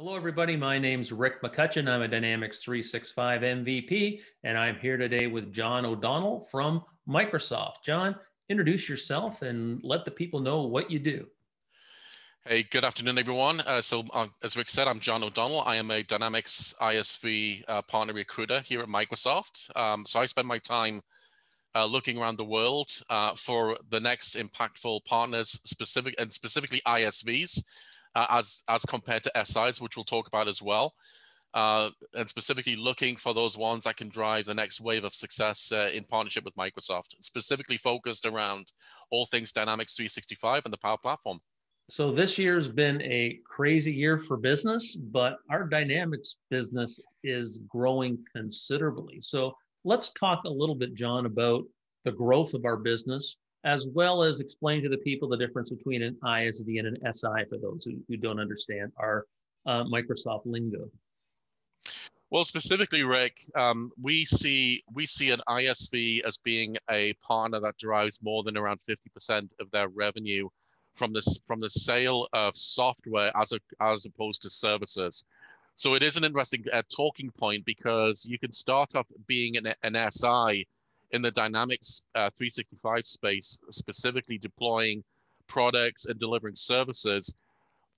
Hello, everybody. My name's Rick McCutcheon. I'm a Dynamics 365 MVP, and I'm here today with John O'Donnell from Microsoft. John, introduce yourself and let the people know what you do. Hey, good afternoon, everyone. Uh, so, uh, as Rick said, I'm John O'Donnell. I am a Dynamics ISV uh, partner recruiter here at Microsoft. Um, so, I spend my time uh, looking around the world uh, for the next impactful partners, specific and specifically ISVs uh, as, as compared to SIs, which we'll talk about as well. Uh, and specifically looking for those ones that can drive the next wave of success uh, in partnership with Microsoft, specifically focused around all things Dynamics 365 and the Power Platform. So this year's been a crazy year for business, but our Dynamics business is growing considerably. So let's talk a little bit, John, about the growth of our business, as well as explain to the people the difference between an ISV and an SI for those who, who don't understand our uh, Microsoft lingo. Well, specifically, Rick, um, we see we see an ISV as being a partner that derives more than around 50% of their revenue from this from the sale of software as a, as opposed to services. So it is an interesting uh, talking point because you can start off being an, an SI in the Dynamics uh, 365 space, specifically deploying products and delivering services.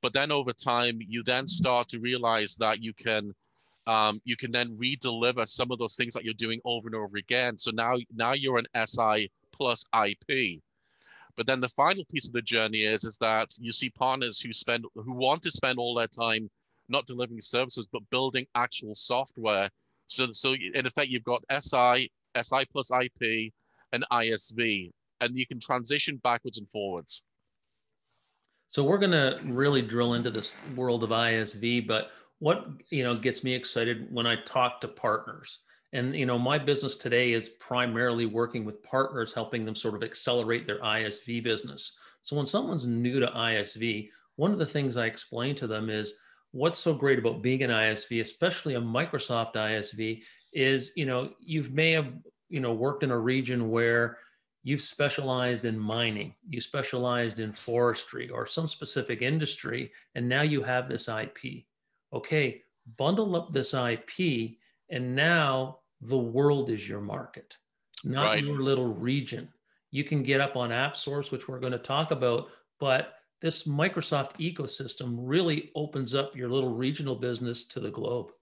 But then over time, you then start to realize that you can um, you can then redeliver some of those things that you're doing over and over again. So now now you're an SI plus IP. But then the final piece of the journey is is that you see partners who spend who want to spend all their time not delivering services but building actual software. So so in effect you've got SI SI plus IP, and ISV, and you can transition backwards and forwards. So we're going to really drill into this world of ISV, but what you know gets me excited when I talk to partners. And you know, my business today is primarily working with partners, helping them sort of accelerate their ISV business. So when someone's new to ISV, one of the things I explain to them is what's so great about being an ISV, especially a Microsoft ISV, is you know you may have you know worked in a region where you've specialized in mining, you specialized in forestry or some specific industry, and now you have this IP. Okay, bundle up this IP, and now the world is your market, not right. your little region. You can get up on AppSource, which we're going to talk about, but this Microsoft ecosystem really opens up your little regional business to the globe.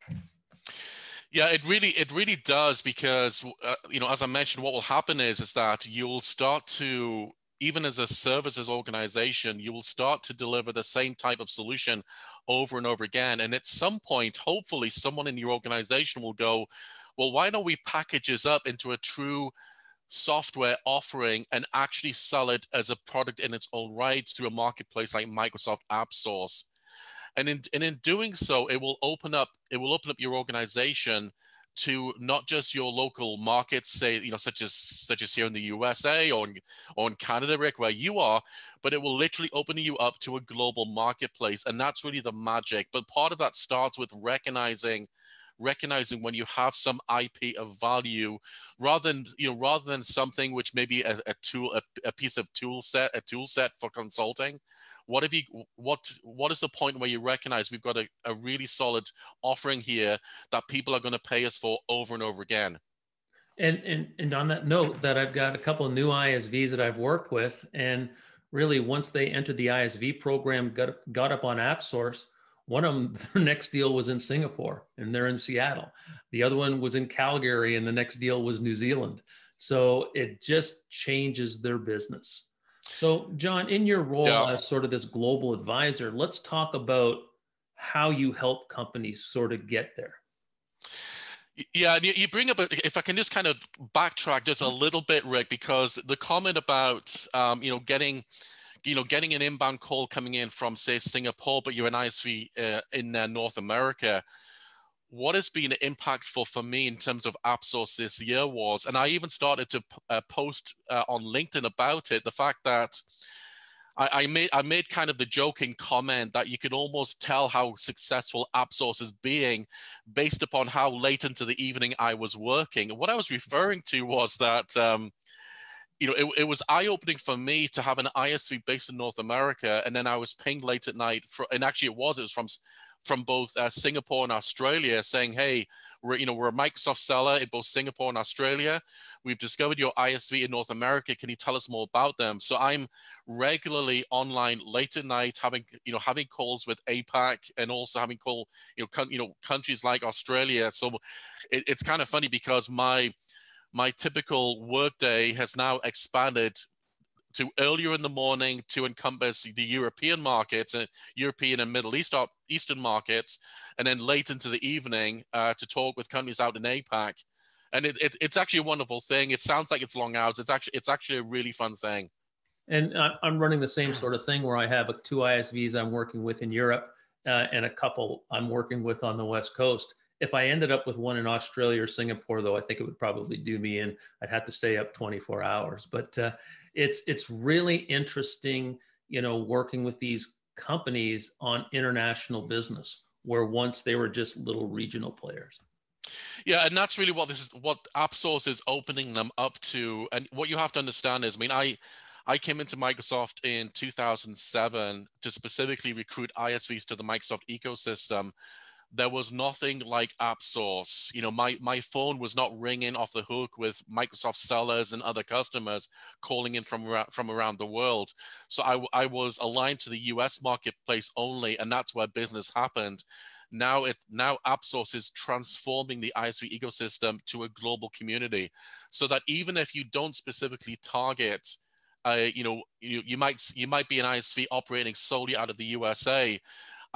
Yeah, it really it really does because uh, you know as I mentioned, what will happen is is that you'll start to even as a services organization, you will start to deliver the same type of solution over and over again. And at some point, hopefully, someone in your organization will go, well, why don't we package this up into a true software offering and actually sell it as a product in its own right through a marketplace like Microsoft AppSource. And in, and in doing so, it will open up it will open up your organization to not just your local markets, say you know such as such as here in the USA or in, or in Canada, Rick, where you are, but it will literally open you up to a global marketplace, and that's really the magic. But part of that starts with recognizing recognizing when you have some IP of value, rather than you know rather than something which may be a, a tool, a, a piece of tool set, a tool set for consulting. What if you what what is the point where you recognize we've got a, a really solid offering here that people are going to pay us for over and over again? And, and and on that note, that I've got a couple of new ISVs that I've worked with, and really once they entered the ISV program, got got up on AppSource, one of them, their next deal was in Singapore and they're in Seattle. The other one was in Calgary and the next deal was New Zealand. So it just changes their business. So, John, in your role yeah. as sort of this global advisor, let's talk about how you help companies sort of get there. Yeah, you bring up, a, if I can just kind of backtrack just a little bit, Rick, because the comment about, um, you know, getting you know, getting an inbound call coming in from, say, Singapore, but you're an ISV uh, in uh, North America, what has been impactful for me in terms of AppSource this year was, and I even started to uh, post uh, on LinkedIn about it, the fact that I, I, made I made kind of the joking comment that you could almost tell how successful AppSource is being based upon how late into the evening I was working. what I was referring to was that um, you know, it, it was eye opening for me to have an ISV based in North America, and then I was pinged late at night for, and actually it was, it was from from both uh, Singapore and Australia saying, hey, we're, you know, we're a Microsoft seller in both Singapore and Australia. We've discovered your ISV in North America. Can you tell us more about them? So I'm regularly online late at night, having, you know, having calls with APAC and also having call, you know, you know, countries like Australia. So it, it's kind of funny because my, my typical workday has now expanded to earlier in the morning to encompass the European markets, uh, European and Middle East Eastern markets, and then late into the evening uh, to talk with companies out in APAC. And it, it, it's actually a wonderful thing. It sounds like it's long hours. It's actually it's actually a really fun thing. And I'm running the same sort of thing where I have two ISVs I'm working with in Europe uh, and a couple I'm working with on the West Coast. If I ended up with one in Australia or Singapore, though, I think it would probably do me in. I'd have to stay up 24 hours. But uh, it's it's really interesting, you know, working with these companies on international business where once they were just little regional players. Yeah, and that's really what this is what AppSource is opening them up to. And what you have to understand is, I mean, I I came into Microsoft in 2007 to specifically recruit ISVs to the Microsoft ecosystem there was nothing like AppSource. You know, my, my phone was not ringing off the hook with Microsoft sellers and other customers calling in from, from around the world. So I, I was aligned to the US marketplace only, and that's where business happened. Now it now AppSource is transforming the ISV ecosystem to a global community, so that even if you don't specifically target uh, you know, you, you might you might be an ISV operating solely out of the USA,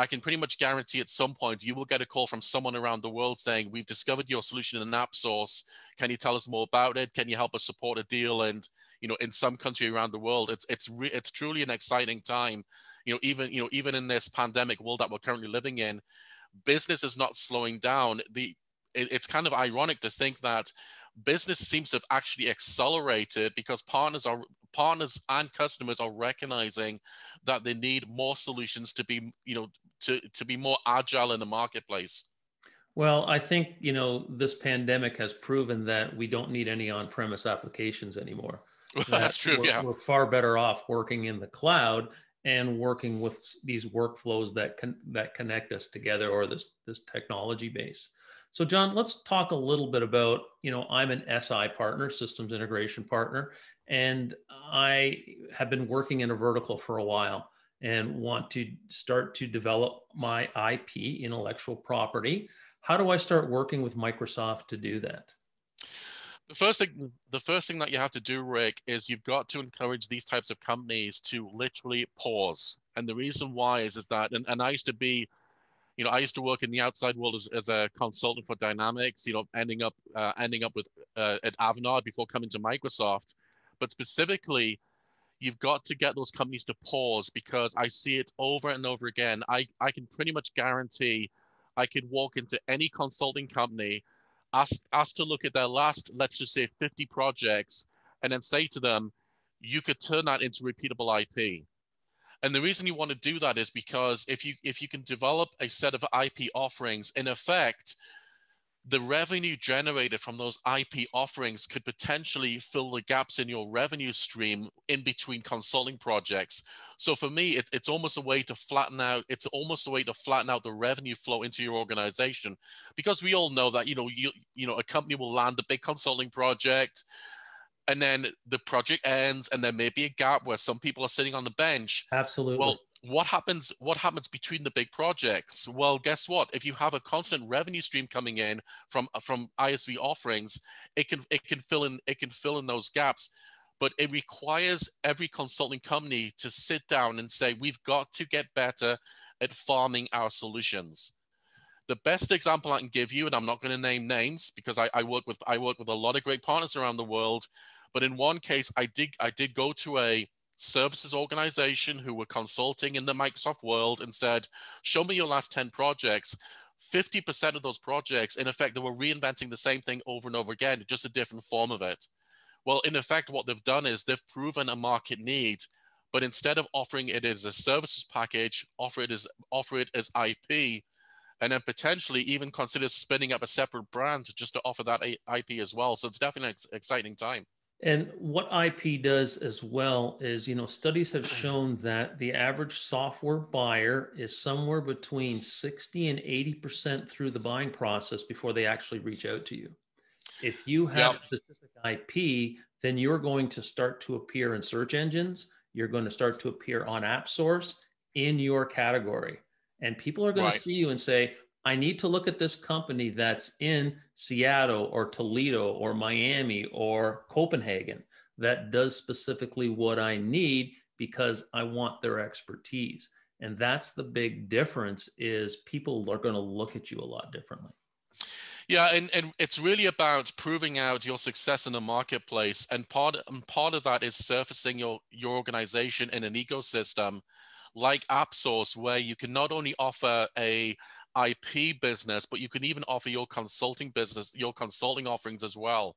I can pretty much guarantee at some point you will get a call from someone around the world saying, We've discovered your solution in an app source. Can you tell us more about it? Can you help us support a deal? And you know, in some country around the world, it's it's re- it's truly an exciting time. You know, even you know, even in this pandemic world that we're currently living in, business is not slowing down. The it, it's kind of ironic to think that business seems to have actually accelerated because partners are partners and customers are recognizing that they need more solutions to be you know to, to be more agile in the marketplace? Well, I think you know this pandemic has proven that we don't need any on-premise applications anymore. That That's true. We're, yeah, we're far better off working in the cloud and working with these workflows that can that connect us together or this this technology base. So, John, let's talk a little bit about you know I'm an SI partner, systems integration partner, and I have been working in a vertical for a while and want to start to develop my IP, intellectual property, how do I start working with Microsoft to do that? The first thing, the first thing that you have to do, Rick, is you've got to encourage these types of companies to literally pause. And the reason why is, is that, and, and I used to be, you know, I used to work in the outside world as, as a consultant for Dynamics, you know, ending up, uh, ending up with uh, at Avanade before coming to Microsoft. But specifically, you've got to get those companies to pause because I see it over and over again. I, I can pretty much guarantee I could walk into any consulting company, ask, ask to look at their last, let's just say 50 projects, and then say to them, you could turn that into repeatable IP. And the reason you want to do that is because if you if you can develop a set of IP offerings, in effect, the revenue generated from those IP offerings could potentially fill the gaps in your revenue stream in between consulting projects. So for me, it, it's almost a way to flatten out. It's almost a way to flatten out the revenue flow into your organization, because we all know that you know you you know a company will land a big consulting project, and then the project ends, and there may be a gap where some people are sitting on the bench. Absolutely. Well, what happens what happens between the big projects well guess what if you have a constant revenue stream coming in from from isv offerings it can it can fill in it can fill in those gaps but it requires every consulting company to sit down and say we've got to get better at farming our solutions the best example i can give you and i'm not going to name names because I, I work with i work with a lot of great partners around the world but in one case i did i did go to a services organization who were consulting in the Microsoft world and said, Show me your last 10 projects. 50% of those projects, in effect, they were reinventing the same thing over and over again, just a different form of it. Well, in effect, what they've done is they've proven a market need, but instead of offering it as a services package, offer it as offer it as IP, and then potentially even consider spinning up a separate brand just to offer that IP as well. So it's definitely an exciting time. And what IP does as well is, you know, studies have mm. shown that the average software buyer is somewhere between 60 and 80% through the buying process before they actually reach out to you. If you have yep. specific IP, then you're going to start to appear in search engines. You're going to start to appear on AppSource in your category. And people are going right. to see you and say, I need to look at this company that's in Seattle or Toledo or Miami or Copenhagen that does specifically what I need because I want their expertise. And that's the big difference is people are going to look at you a lot differently. Yeah, and, and it's really about proving out your success in the marketplace. And part, and part of that is surfacing your, your organization in an ecosystem like AppSource, where you can not only offer a IP business, but you can even offer your consulting business, your consulting offerings as well.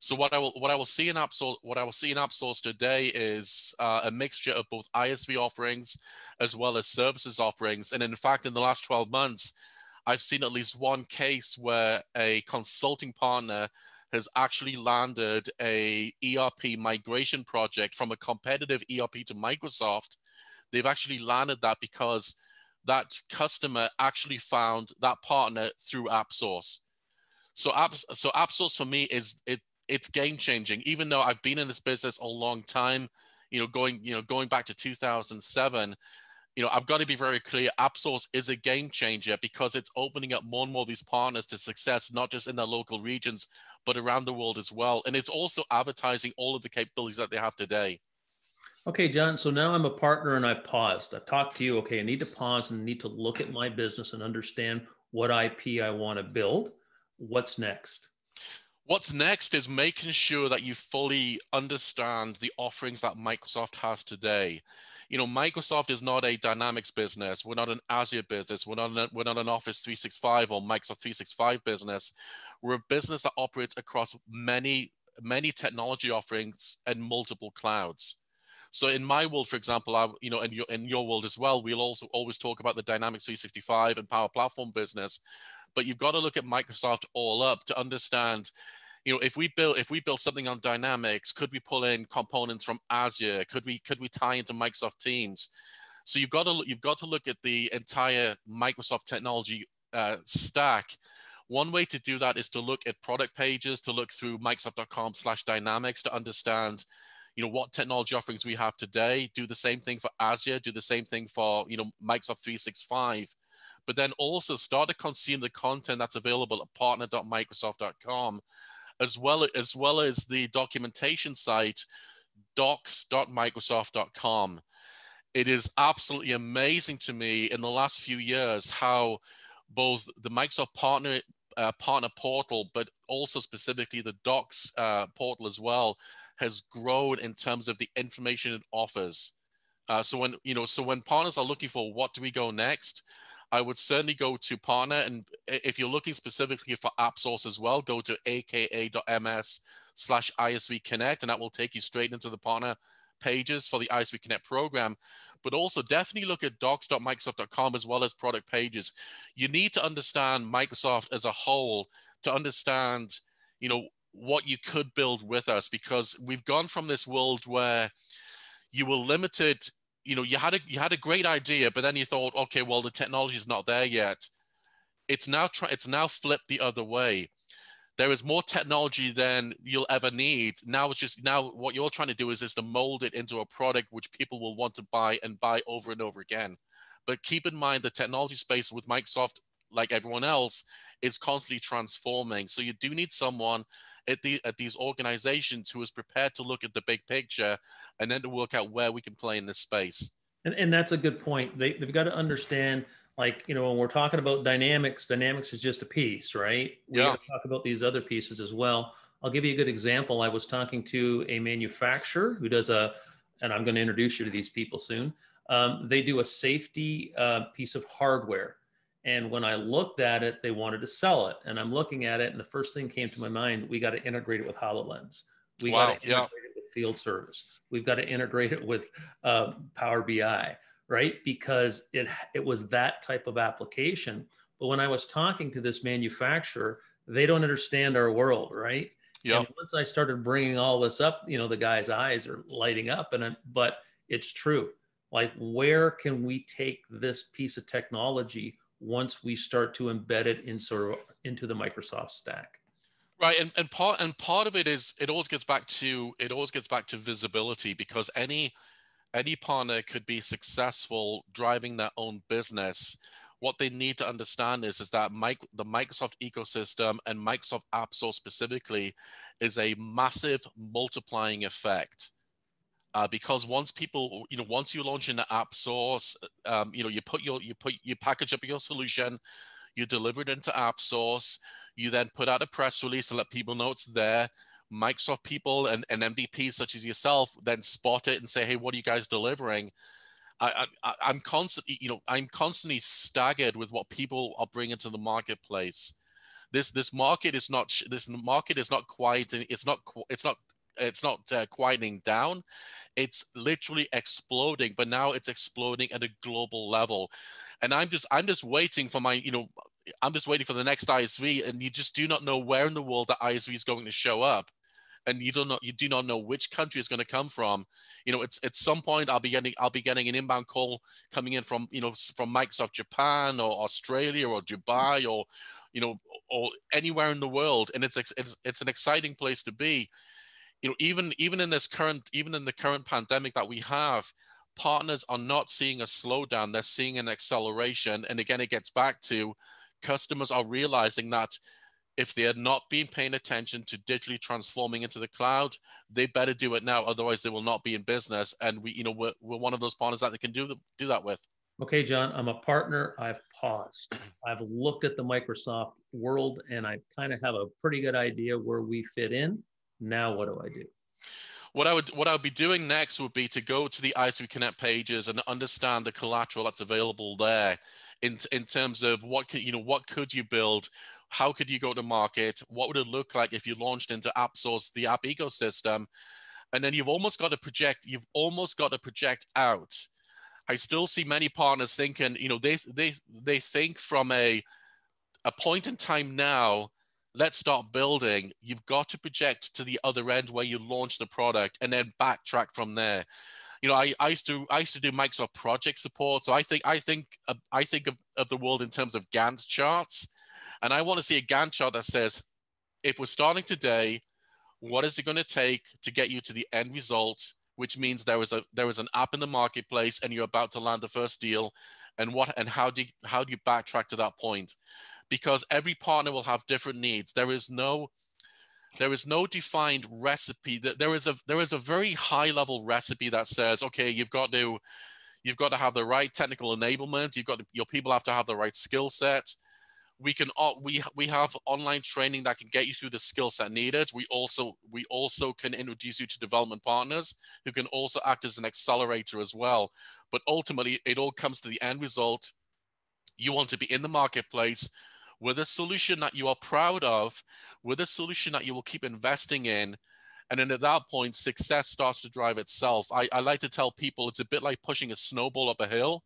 So what I will what I will see in AppSource what I will see in AppSource today is uh, a mixture of both ISV offerings as well as services offerings. And in fact, in the last 12 months, I've seen at least one case where a consulting partner has actually landed a ERP migration project from a competitive ERP to Microsoft. They've actually landed that because that customer actually found that partner through AppSource. So apps, so AppSource for me is it it's game changing. Even though I've been in this business a long time, you know, going you know going back to 2007, you know, I've got to be very clear. AppSource is a game changer because it's opening up more and more these partners to success, not just in their local regions, but around the world as well. And it's also advertising all of the capabilities that they have today. Okay, John. So now I'm a partner and I've paused. I've talked to you. Okay, I need to pause and need to look at my business and understand what IP I want to build. What's next? What's next is making sure that you fully understand the offerings that Microsoft has today. You know, Microsoft is not a Dynamics business. We're not an Azure business. We're not, an, we're not an Office 365 or Microsoft 365 business. We're a business that operates across many, many technology offerings and multiple clouds. So in my world, for example, I, you know, in your in your world as well, we'll also always talk about the Dynamics 365 and Power Platform business, but you've got to look at Microsoft all up to understand. You know, if we build if we build something on Dynamics, could we pull in components from Azure? Could we could we tie into Microsoft Teams? So you've got to you've got to look at the entire Microsoft technology uh, stack. One way to do that is to look at product pages, to look through Microsoft.com/dynamics to understand you know what technology offerings we have today do the same thing for azure do the same thing for you know microsoft 365 but then also start to consume the content that's available at partner.microsoft.com as well as well as the documentation site docs.microsoft.com it is absolutely amazing to me in the last few years how both the microsoft partner uh, partner portal but also specifically the docs uh, portal as well has grown in terms of the information it offers. Uh, so when you know, so when partners are looking for what do we go next, I would certainly go to partner. And if you're looking specifically for AppSource as well, go to aka.ms slash ISV Connect, and that will take you straight into the partner pages for the ISV Connect program. But also definitely look at docs.microsoft.com as well as product pages. You need to understand Microsoft as a whole to understand, you know, what you could build with us because we've gone from this world where you were limited you know you had a you had a great idea but then you thought okay well the technology is not there yet it's now try, it's now flipped the other way there is more technology than you'll ever need now it's just now what you're trying to do is is to mold it into a product which people will want to buy and buy over and over again but keep in mind the technology space with microsoft like everyone else is constantly transforming so you do need someone at, the, at these organizations who is prepared to look at the big picture and then to work out where we can play in this space. And, and that's a good point. They, they've got to understand like you know when we're talking about dynamics dynamics is just a piece right we yeah. talk about these other pieces as well i'll give you a good example i was talking to a manufacturer who does a and i'm going to introduce you to these people soon um, they do a safety uh, piece of hardware and when I looked at it, they wanted to sell it. And I'm looking at it, and the first thing came to my mind we got to integrate it with HoloLens. We wow, got to integrate yeah. it with field service. We've got to integrate it with uh, Power BI, right? Because it, it was that type of application. But when I was talking to this manufacturer, they don't understand our world, right? Yeah. once I started bringing all this up, you know, the guy's eyes are lighting up, and but it's true. Like, where can we take this piece of technology once we start to embed it in sort of into the Microsoft stack? Right, and, and part and part of it is it always gets back to it always gets back to visibility because any any partner could be successful driving their own business. What they need to understand is, is that Mike, the Microsoft ecosystem and Microsoft AppSource specifically is a massive multiplying effect. Uh, because once people, you know, once you launch into app source, um, you know, you put your, you put, you package up your solution, you deliver it into app source, you then put out a press release to let people know it's there. Microsoft people and, and MVPs such as yourself then spot it and say, hey, what are you guys delivering? I, I'm constantly, you know, I'm constantly staggered with what people are bringing to the marketplace. This this market is not this market is not quite it's not it's not it's not uh, quieting down it's literally exploding but now it's exploding at a global level and i'm just i'm just waiting for my you know i'm just waiting for the next isv and you just do not know where in the world the isv is going to show up and you don't know you do not know which country is going to come from. You know it's at some point i'll be getting i'll be getting an inbound call coming in from you know from microsoft japan or australia or dubai or you know or anywhere in the world. And it's it's, it's an exciting place to be. You know even even in this current even in the current pandemic that we have partners are not seeing a slowdown. They're seeing an acceleration. And again it gets back to customers are realizing that if they had not been paying attention to digitally transforming into the cloud, they better do it now. Otherwise, they will not be in business. And we, you know, we're, we're one of those partners that they can do the, do that with. Okay, John, I'm a partner. I've paused. I've looked at the Microsoft world, and I kind of have a pretty good idea where we fit in. Now, what do I do? What I would what I would be doing next would be to go to the ISV Connect pages and understand the collateral that's available there, in in terms of what can you know what could you build, how could you go to market? What would it look like if you launched into app source, the app ecosystem? And then you've almost got to project, you've almost got to project out. I still see many partners thinking, you know, they they they think from a a point in time now, let's start building. You've got to project to the other end where you launch the product and then backtrack from there. You know, I, I used to I used to do Microsoft project support. So I think I think uh, I think of, of the world in terms of Gantt charts. And I want to see a Gantt chart that says, if we're starting today, what is it going to take to get you to the end result? Which means there is a there is an app in the marketplace, and you're about to land the first deal, and what and how do you, how do you backtrack to that point? Because every partner will have different needs. There is no there is no defined recipe. That there is a there is a very high level recipe that says, okay, you've got to you've got to have the right technical enablement. You've got to, your people have to have the right skill set we can we we have online training that can get you through the skill set needed. We also we also can introduce you to development partners who can also act as an accelerator as well. But ultimately it all comes to the end result. You want to be in the marketplace with a solution that you are proud of with a solution that you will keep investing in. And then at that point success starts to drive itself. I, I like to tell people it's a bit like pushing a snowball up a hill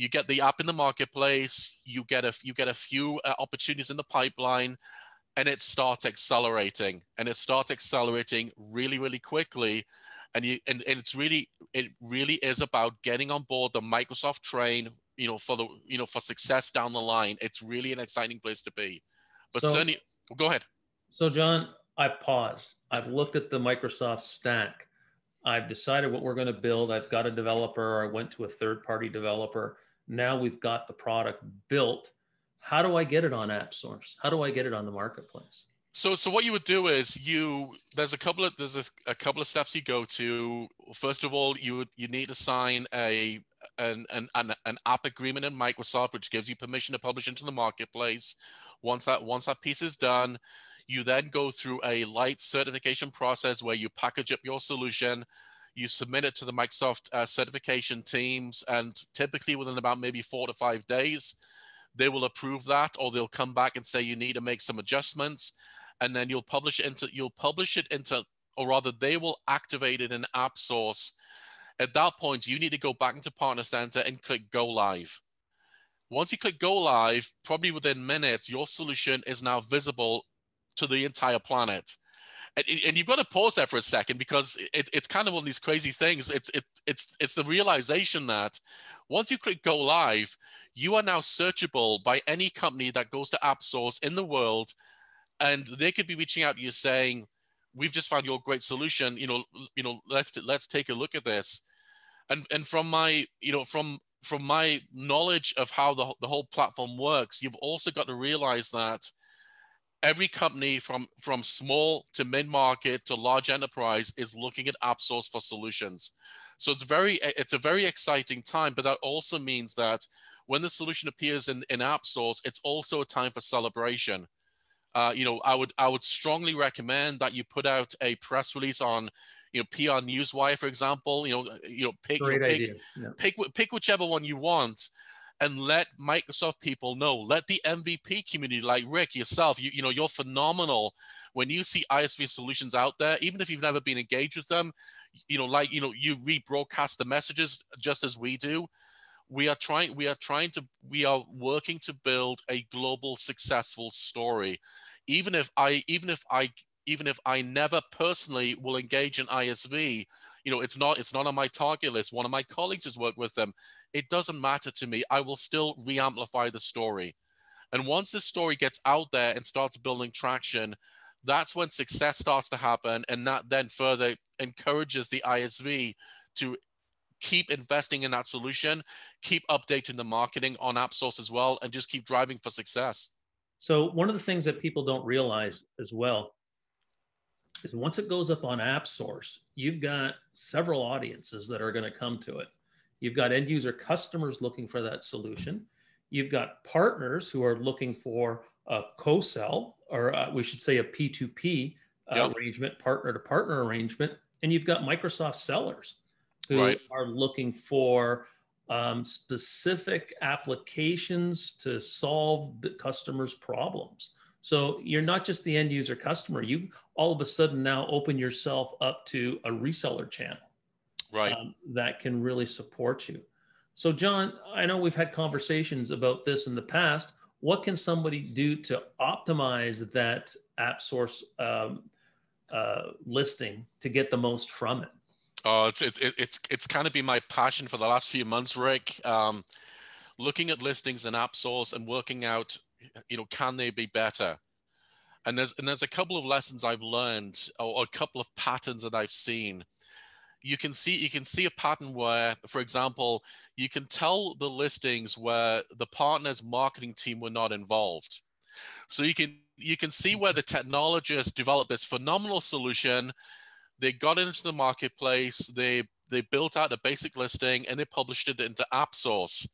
you get the app in the marketplace, you get a you get a few uh, opportunities in the pipeline, and it starts accelerating, and it starts accelerating really really quickly, and you and, and it's really it really is about getting on board the Microsoft train, you know, for the you know for success down the line. It's really an exciting place to be. But so, certainly, go ahead. So John, I've paused. I've looked at the Microsoft stack. I've decided what we're going to build. I've got a developer. I went to a third party developer. Now we've got the product built. How do I get it on AppSource? How do I get it on the marketplace? So, so what you would do is you there's a couple of there's a, a couple of steps you go to. First of all, you would you need to sign a an, an, an, app agreement in Microsoft, which gives you permission to publish into the marketplace. Once that once that piece is done, you then go through a light certification process where you package up your solution you submit it to the Microsoft uh, certification teams, and typically within about maybe four to five days, they will approve that, or they'll come back and say you need to make some adjustments, and then you'll publish it into you'll publish it into, or rather, they will activate it in App Source. At that point, you need to go back into Partner Center and click Go Live. Once you click Go Live, probably within minutes, your solution is now visible to the entire planet and, and you've got to pause there for a second because it, it's kind of one of these crazy things. It's it, it's it's the realization that once you click go live, you are now searchable by any company that goes to AppSource in the world, and they could be reaching out to you saying, "We've just found your great solution. You know, you know, let's let's take a look at this." And and from my you know from from my knowledge of how the, the whole platform works, you've also got to realize that every company from from small to mid market to large enterprise is looking at AppSource for solutions. So it's very it's a very exciting time but that also means that when the solution appears in in AppSource it's also a time for celebration. Uh, you know i would i would strongly recommend that you put out a press release on you know pr newswire for example you know you know pick you know, pick, yeah. pick pick whichever one you want and let Microsoft people know. Let the MVP community, like Rick, yourself, you, you know, you're phenomenal. When you see ISV solutions out there, even if you've never been engaged with them, you know, like, you know, you rebroadcast the messages just as we do. We are trying, we are trying to, we are working to build a global successful story. Even if I, even if I, even if I never personally will engage in ISV, you know, it's not, it's not on my target list. One of my colleagues has worked with them it doesn't matter to me. I will still re-amplify the story. And once the story gets out there and starts building traction, that's when success starts to happen. And that then further encourages the ISV to keep investing in that solution, keep updating the marketing on AppSource as well, and just keep driving for success. So, one of the things that people don't realize as well is once it goes up on AppSource, you've got several audiences that are going to come to it. You've got end user customers looking for that solution. You've got partners who are looking for a co-sell, or uh, we should say a P2P uh, yep. arrangement, partner to partner arrangement. And you've got Microsoft sellers who right. are looking for um, specific applications to solve the customer's problems. So you're not just the end user customer. You all of a sudden now open yourself up to a reseller channel right. um, that can really support you. So john i know we've had conversations about this in the past. What can somebody do to optimize that AppSource um, uh, listing to get the most from it? Oh it's it's it's it's kind of been my passion for the last few months rick. Um, looking at listings in AppSource and working out you know can they be better and there's and there's a couple of lessons I've learned or, or a couple of patterns that I've seen you can see you can see a pattern where, for example, you can tell the listings where the partner's marketing team were not involved. So you can you can see where the technologists developed this phenomenal solution. They got into the marketplace. They they built out a basic listing and they published it into AppSource.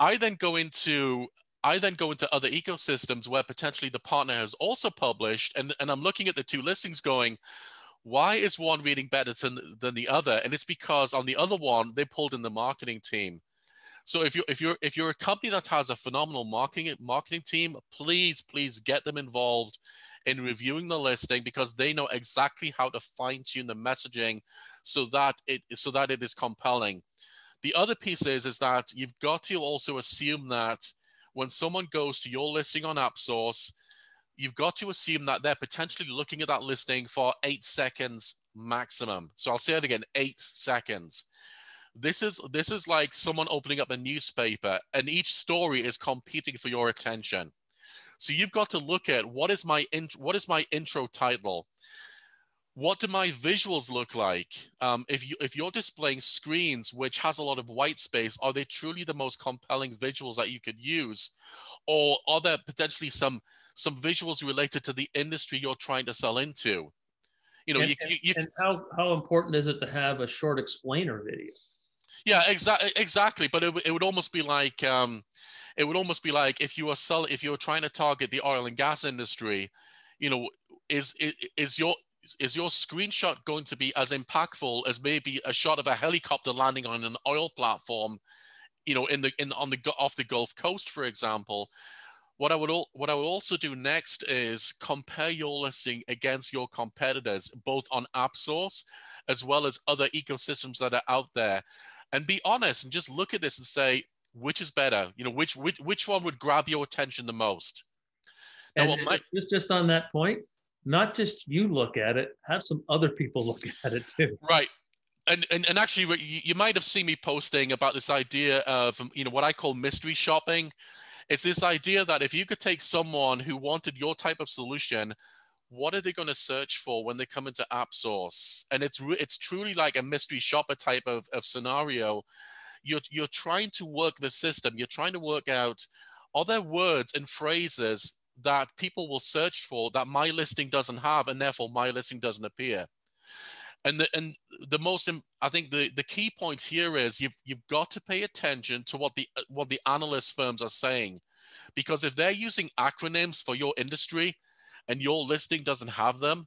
I then go into I then go into other ecosystems where potentially the partner has also published, and, and I'm looking at the two listings going, why is one reading better than, than the other? And it's because on the other one, they pulled in the marketing team. So if you're if you're if you're a company that has a phenomenal marketing marketing team, please please get them involved in reviewing the listing because they know exactly how to fine tune the messaging so that it so that it is compelling. The other piece is is that you've got to also assume that when someone goes to your listing on AppSource, you've got to assume that they're potentially looking at that listing for eight seconds maximum. So I'll say it again, eight seconds. This is this is like someone opening up a newspaper and each story is competing for your attention. So you've got to look at what is my what is my intro title? What do my visuals look like? Um, if you if you're displaying screens which has a lot of white space, are they truly the most compelling visuals that you could use? or are there potentially some some visuals related to the industry you're trying to sell into? You know, and, you, you, you, and how how important is it to have a short explainer video? Yeah, exactly, exactly. But it, it would almost be like um, it would almost be like if you are selling if you were trying to target the oil and gas industry, you know, is is, is your is your screenshot going to be as impactful as maybe a shot of a helicopter landing on an oil platform you know, in the in on the off the Gulf Coast, for example. What I would all what I would also do next is compare your listing against your competitors, both on AppSource as well as other ecosystems that are out there, and be honest and just look at this and say which is better. You know, which which which one would grab your attention the most. Now, and my, just just on that point, not just you look at it, have some other people look at it too. Right. And, and, and actually, you, you might have seen me posting about this idea of, you know, what I call mystery shopping. It's this idea that if you could take someone who wanted your type of solution, what are they going to search for when they come into AppSource? And it's it's truly like a mystery shopper type of, of scenario. You're you're trying to work the system. You're trying to work out are there words and phrases that people will search for that my listing doesn't have, and therefore my listing doesn't appear. And the and the most I think the the key point here is you've you've got to pay attention to what the what the analyst firms are saying, because if they're using acronyms for your industry, and your listing doesn't have them,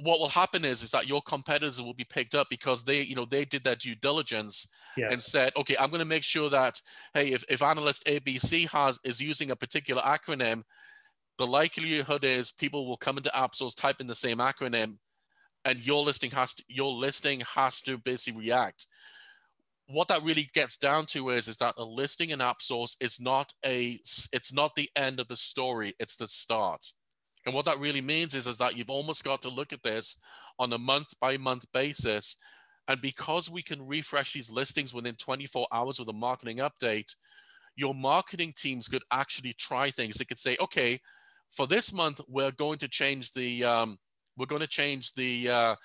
what will happen is is that your competitors will be picked up because they you know they did their due diligence yes. and said okay i'm going to make sure that hey if, if analyst abc has is using a particular acronym the likelihood is people will come into AppSource, type in the same acronym, and your listing has to your listing has to basically react. What that really gets down to is is that a listing in AppSource is not a it's not the end of the story, it's the start. And what that really means is, is that you've almost got to look at this on a month by month basis. And because we can refresh these listings within 24 hours with a marketing update, your marketing teams could actually try things. They could say, okay, for this month, we're going to change the, um, we're going to change the, uh,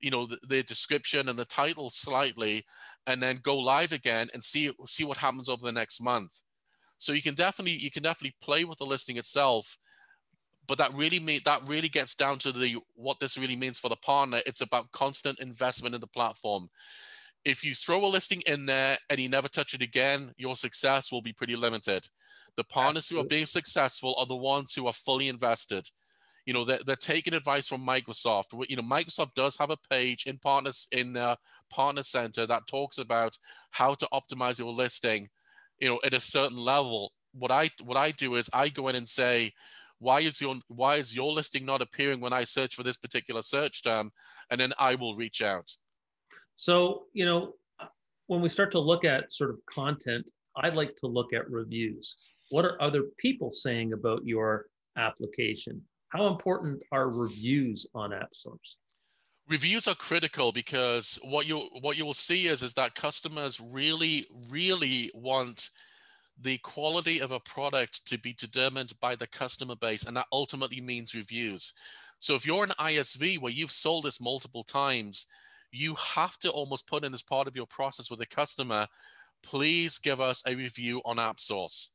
you know, the, the description and the title slightly, and then go live again and see see what happens over the next month. So you can definitely you can definitely play with the listing itself but that really mean that really gets down to the what this really means for the partner. It's about constant investment in the platform. If you throw a listing in there and you never touch it again, your success will be pretty limited. The partners Absolutely. who are being successful are the ones who are fully invested. You know, they're, they're taking advice from Microsoft. You know, Microsoft does have a page in partners in their partner center that talks about how to optimize your listing, you know, at a certain level. What I what I do is I go in and say, why is your why is your listing not appearing when I search for this particular search term? And then I will reach out. So, you know, when we start to look at sort of content, I like to look at reviews. What are other people saying about your application? How important are reviews on AppSource? Reviews are critical because what you what you will see is is that customers really really want the quality of a product to be determined by the customer base, and that ultimately means reviews. So if you're an ISV where you've sold this multiple times, you have to almost put in as part of your process with a customer, please give us a review on AppSource.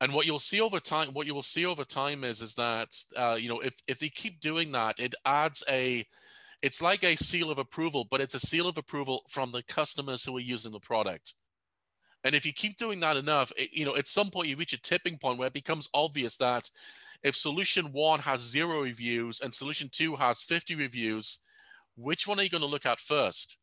And what you'll see over time, what you will see over time is, is that uh, you know if if they keep doing that, it adds a, it's like a seal of approval, but it's a seal of approval from the customers who are using the product. And if you keep doing that enough, it, you know, at some point you reach a tipping point where it becomes obvious that if solution one has zero reviews and solution two has 50 reviews, which one are you going to look at first?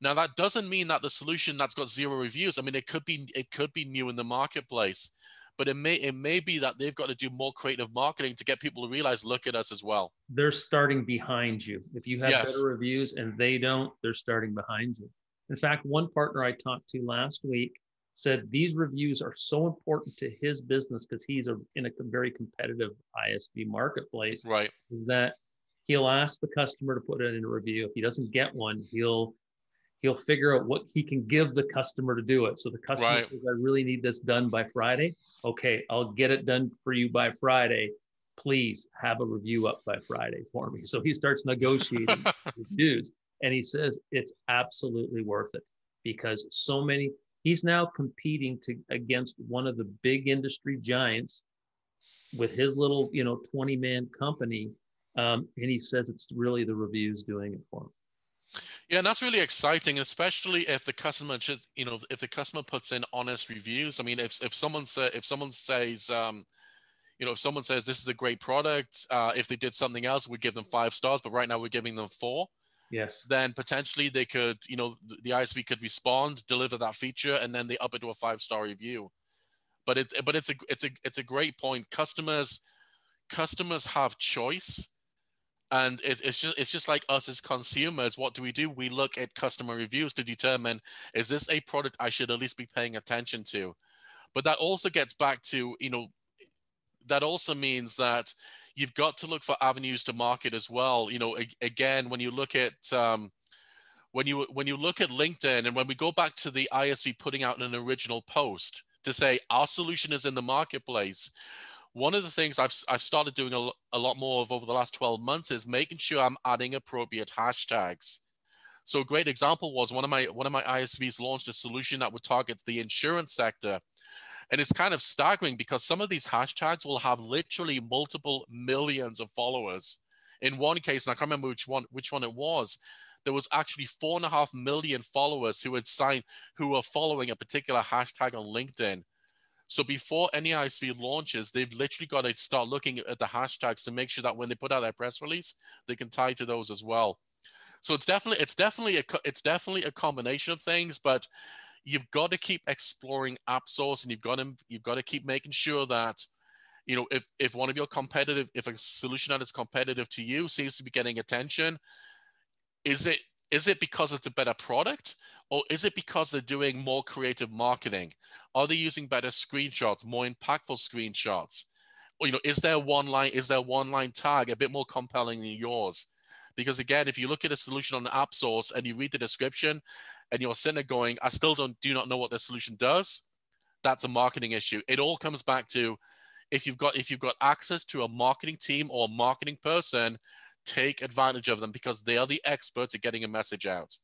Now that doesn't mean that the solution that's got zero reviews. I mean, it could be it could be new in the marketplace, but it may it may be that they've got to do more creative marketing to get people to realize, look at us as well. They're starting behind you. If you have yes. better reviews and they don't, they're starting behind you. In fact, one partner I talked to last week said these reviews are so important to his business because he's a, in a very competitive ISV marketplace. Right. Is that he'll ask the customer to put it in a review. If he doesn't get one, he'll he'll figure out what he can give the customer to do it. So the customer right. says, I really need this done by Friday. Okay, I'll get it done for you by Friday. Please have a review up by Friday for me. So he starts negotiating reviews. And he says it's absolutely worth it because so many, he's now competing to against one of the big industry giants with his little, you know, 20 man company. Um, and he says it's really the reviews doing it for him. Yeah, and that's really exciting, especially if the customer just, you know, if the customer puts in honest reviews. I mean, if if someone say if someone says, um, you know, if someone says this is a great product, uh, if they did something else, we give them five stars, but right now we're giving them four yes. then potentially they could you know the isv could respond deliver that feature and then they up it to a five star review. But it's but it's a it's a it's a great point. Customers customers have choice and it, it's just it's just like us as consumers. What do we do? We look at customer reviews to determine is this a product i should at least be paying attention to? But that also gets back to you know that also means that you've got to look for avenues to market as well. You know, again, when you look at um, when you when you look at LinkedIn, and when we go back to the ISV putting out an original post to say our solution is in the marketplace, one of the things I've I've started doing a, a lot more of over the last 12 months is making sure I'm adding appropriate hashtags. So a great example was one of my one of my ISVs launched a solution that would target the insurance sector. And it's kind of staggering because some of these hashtags will have literally multiple millions of followers. In one case, and I can't remember which one which one it was, there was actually four and a half million followers who had signed who were following a particular hashtag on LinkedIn. So before any ISV launches, they've literally got to start looking at the hashtags to make sure that when they put out their press release, they can tie to those as well. So it's definitely it's definitely a it's definitely a combination of things, but you've got to keep exploring AppSource and you've got to you've got to keep making sure that you know if if one of your competitive if a solution that is competitive to you seems to be getting attention is it is it because it's a better product or is it because they're doing more creative marketing? Are they using better screenshots more impactful screenshots? Or you know is there one line is there one line tag a bit more compelling than yours? Because again if you look at a solution on the AppSource and you read the description and you're sitting there going, I still don't do not know what the solution does, that's a marketing issue. It all comes back to if you've got if you've got access to a marketing team or a marketing person, take advantage of them because they are the experts at getting a message out.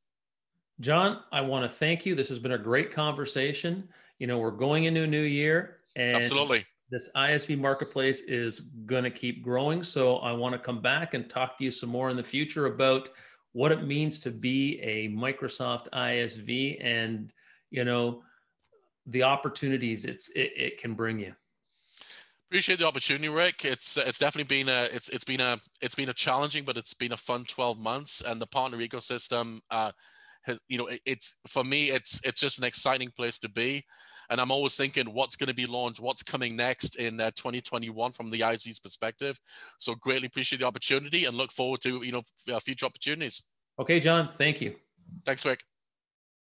John, I want to thank you. This has been a great conversation. You know, we're going into a new year and Absolutely. This ISV marketplace is going to keep growing. So I want to come back and talk to you some more in the future about what it means to be a Microsoft ISV and, you know, the opportunities it's it, it can bring you. Appreciate the opportunity, Rick. It's it's definitely been a it's it's been a it's been a challenging, but it's been a fun 12 months, and the partner ecosystem uh, has you know it, it's for me it's it's just an exciting place to be and I'm always thinking what's going to be launched, what's coming next in uh, 2021 from the ISV's perspective. So greatly appreciate the opportunity and look forward to you know future opportunities. Okay, John. Thank you. Thanks, Rick.